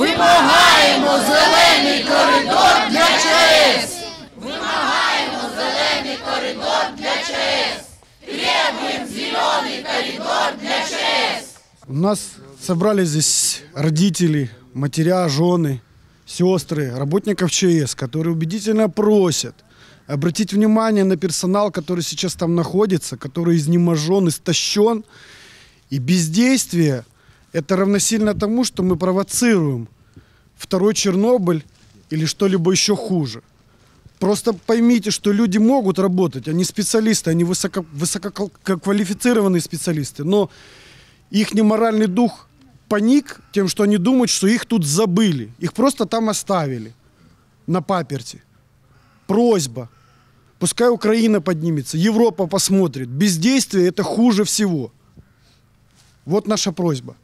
Вимагаємо зелений коридор для ЧАЕС! Вимагаємо зелений коридор для ЧАЕС! Требуем зеленый коридор для ЧАЕС! У нас собрались здесь родители, матеря, жены, сестры, работников ЧС, которые убедительно просят обратить внимание на персонал, который сейчас там находится, который изнеможен, истощен. И бездействие – это равносильно тому, что мы провоцируем второй Чернобыль или что-либо еще хуже. Просто поймите, что люди могут работать, они специалисты, они высоко, высококвалифицированные специалисты, но их моральный дух паник тем, что они думают, что их тут забыли. Их просто там оставили на паперти. Просьба. Пускай Украина поднимется, Европа посмотрит. Бездействие это хуже всего. Вот наша просьба.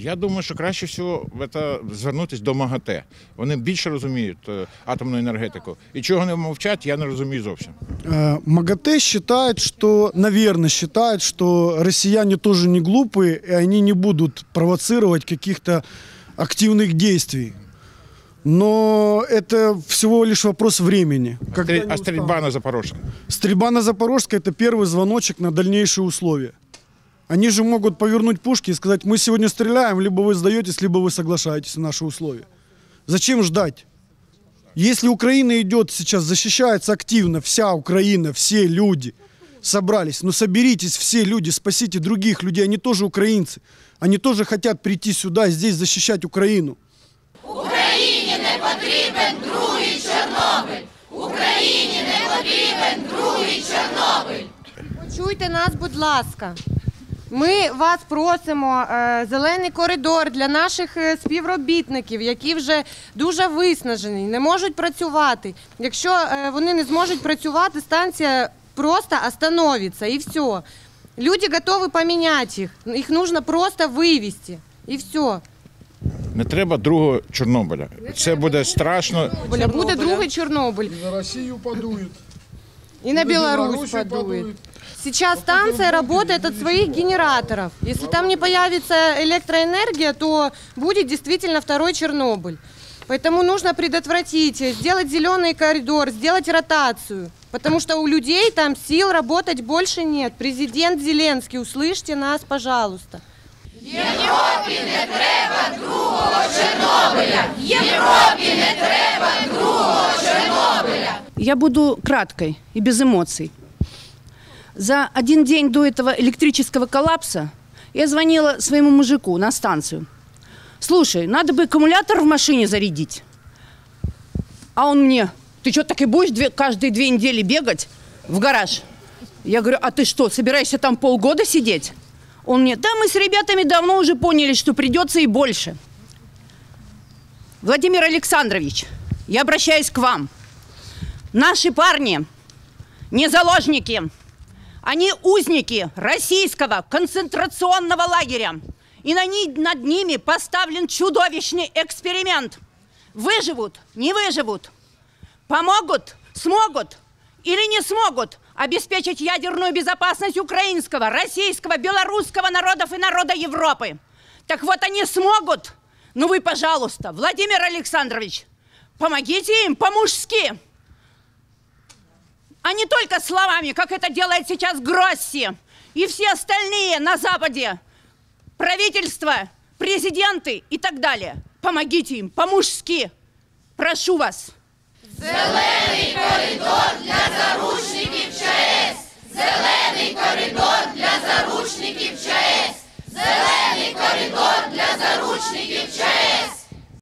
Я думаю, що краще всього це звернутися до МАГАТЕ. Вони більше розуміють е, атомну енергетику. І чого вони мовчать, я не розумію зовсім. Э, МАГАТЭ считает, что, наверное, считает, что россияне тоже не глупые, и они не будут провоцировать каких-то активных действий. Но это всего лишь вопрос времени. А Когда стріль- они А стрільба на Запорожця? Стрельба на Запорожской – это первый звоночек на дальнейшие условия. Они же могут повернуть пушки и сказать, мы сегодня стреляем, либо вы сдаетесь, либо вы соглашаетесь на наши условия. Зачем ждать? Если Украина идет сейчас, защищается активно, вся Украина, все люди собрались, ну соберитесь все люди, спасите других людей, они тоже украинцы. Они тоже хотят прийти сюда и здесь защищать Украину. Україні не потрібен другий Чорнобиль! Україні не потрібен другий Чорнобиль! Почуйте нас, будь ласка. Ми вас просимо е, зелений коридор для наших е, співробітників, які вже дуже виснажені, не можуть працювати. Якщо е, вони не зможуть працювати, станція просто остановиться і все. Люди готові поміняти їх. Їх потрібно просто вивезти. І все. Не треба другого Чорнобиля. Це буде страшно. Буде другий Чорнобиль. За Россию подует. И на Люди Беларусь Белоруссию подует. подует. Сейчас станция работает от своих генераторов. Если там не появится электроэнергия, то будет действительно второй Чернобыль. Поэтому нужно предотвратить, сделать зеленый коридор, сделать ротацию. Потому что у людей там сил работать больше нет. Президент Зеленский, услышьте нас, пожалуйста. Європі не треба другого Чорнобиля! Європі не треба другого Чорнобиля! Я буду краткой и без эмоций. За один день до этого электрического коллапса я звонила своему мужику на станцию. Слушай, надо бы аккумулятор в машине зарядить. А он мне, ты что, так и будешь две- каждые две недели бегать в гараж? Я говорю, а ты что, собираешься там полгода сидеть? Он мне, да мы с ребятами давно уже поняли, что придется и больше. Владимир Александрович, я обращаюсь к вам. Наши парни не заложники, они узники российского концентрационного лагеря. И на ни- над ними поставлен чудовищный эксперимент. Выживут, не выживут. Помогут, смогут или не смогут обеспечить ядерную безопасность украинского, российского, белорусского народов и народа Европы. Так вот они смогут. Ну вы, пожалуйста, Владимир Александрович, помогите им по-мужски. А не только словами, как это делает сейчас Гросси и все остальные на Западе. Правительство, президенты и так далее. Помогите им по-мужски. Прошу вас. Зелений коридор для заручників